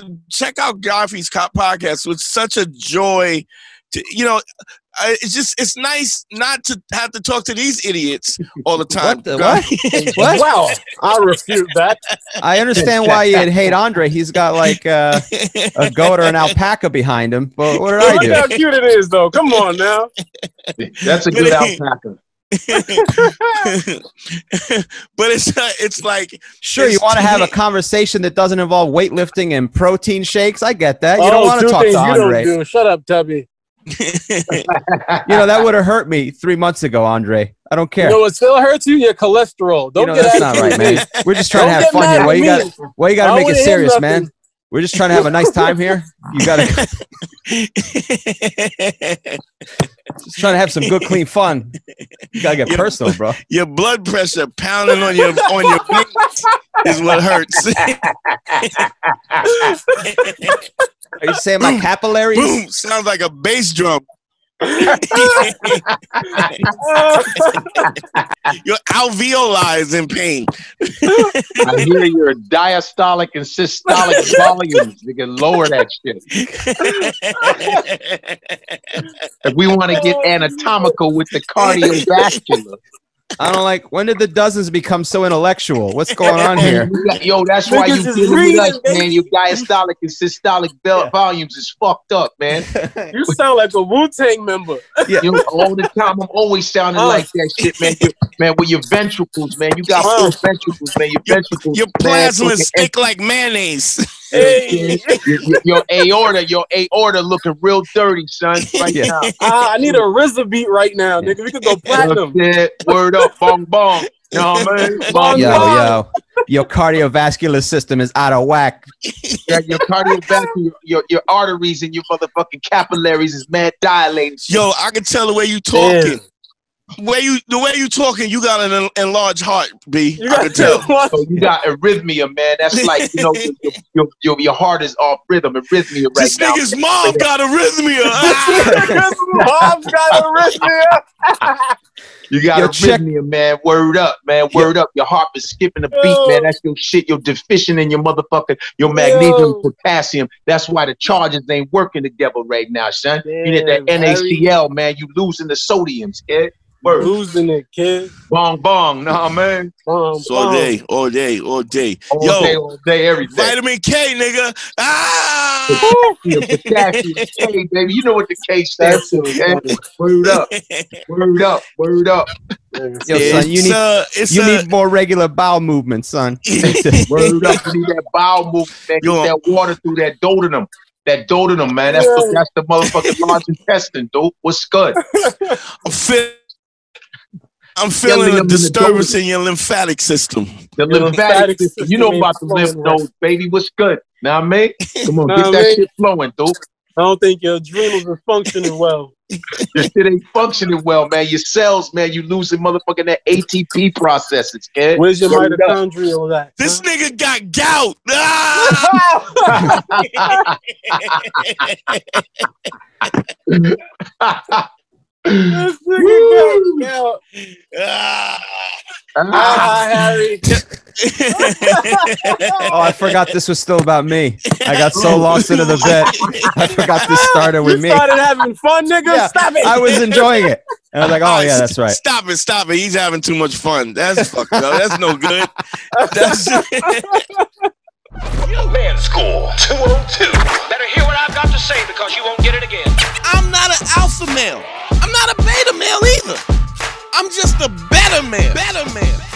to check out Godfrey's podcast. It's such a joy to, you know, I, it's just it's nice not to have to talk to these idiots all the time. What? The, what? what? Wow, I refute that. I understand why you'd hate Andre. He's got like uh, a goat or an alpaca behind him. But what did I Look do? how cute it is, though. Come on now. That's a good alpaca. but it's uh, it's like Sure, you want to have a conversation that doesn't involve weightlifting and protein shakes. I get that. You oh, don't want to talk to you Andre. don't. Shut up, Tubby. You know that would have hurt me three months ago, Andre. I don't care. You know what still hurts you? Your cholesterol. Don't You know, get that's not right, man. We're just trying to have get fun mad here. Why you got? Why you got to make it serious, nothing. man? We're just trying to have a nice time here. You got to just trying to have some good, clean fun. You gotta get Yeah. personal, bro. your blood pressure pounding on your on your veins is what hurts. Are you saying my capillaries? Boom! Sounds like a bass drum. your alveoli is in pain. I hear your diastolic and systolic volumes. We can lower that shit. If we want to get anatomical with the cardiovascular, I don't like. When did the dozens become so intellectual? What's going on here? Yo, that's why you Niggas is dealing with reading, us, man. Your diastolic and systolic bel- volumes is fucked up, man. You sound like a Wu Tang member. You know, all the time, I'm always sounding Uh. like that shit, man. You- man, with your ventricles, man. You got full ventricles, man. Your ventricles, Your man, plasma stick like mayonnaise. Hey, your, your, your aorta, your aorta looking real dirty, son. Right Yeah. now. ah, I need a RZA beat right now, nigga. We could go platinum. Yeah, word up, bong bong. You know what I mean? Bong Yo, bong. yo, your cardiovascular system is out of whack. Your, your cardiovascular, your, your arteries and your motherfucking capillaries is mad dilated. Yo, I can tell the way you talking. Way you the way you talking, you got an enlarged heart, B. You I can tell. So you got arrhythmia, man. That's like you know your your, your, your heart is off rhythm, arrhythmia right this now. nigga's mom got arrhythmia. Ah! Mom's got arrhythmia. You got Yo, arrhythmia, check- man. Word up, man. Word up. Your heart is skipping a beat, Yo. man. That's your shit. You're deficient in your motherfucking your magnesium, Yo. potassium. That's why the charges ain't working together right now, son. you need that Damn, Harry. NaCl, man. You losing the sodiums, kid. Word. Losing it, kid. Bong bong, nah, man. Um, It's all day, all day, all day. All Yo, day, all day, every day. vitamin K, nigga. Ah! Potassium, potassium, K, baby. You know what the K stands for, man. Word up, word up, word up. Yo, it's, son, you need uh, it's you uh, need more regular bowel movement, son. Word up. You need that bowel movement. Yo. Get that water through that duodenum. That duodenum, man. That's the, that's the motherfucking large intestine, dude. What's good? I'm, feel, I'm feeling a the disturbance door. in your lymphatic system. The lymphatic lymphatic system. You know about the lymph nodes, baby. What's good? Now, I mean, come on, Nah, get that man. shit flowing, dude. I don't think your adrenals are functioning well. Your shit ain't functioning well, man. Your cells, man, you losing motherfucking that ATP processes, kid. Where's your Word up. mitochondrial at? This huh? nigga got gout. Ah! This nigga got gout. Ah! Ah, Harry. Oh, I forgot this was still about me. I got so lost into the bit. I forgot this started with you me. started having fun, nigga. Yeah, Stop it. I was enjoying it. And I was like, oh, yeah, that's right. Stop it, stop it. He's having too much fun. That's fucked up. That's no good. That's Man School 202. Better hear what I've got to say because you won't get it again. I'm not an alpha male. I'm just a better man. Better man.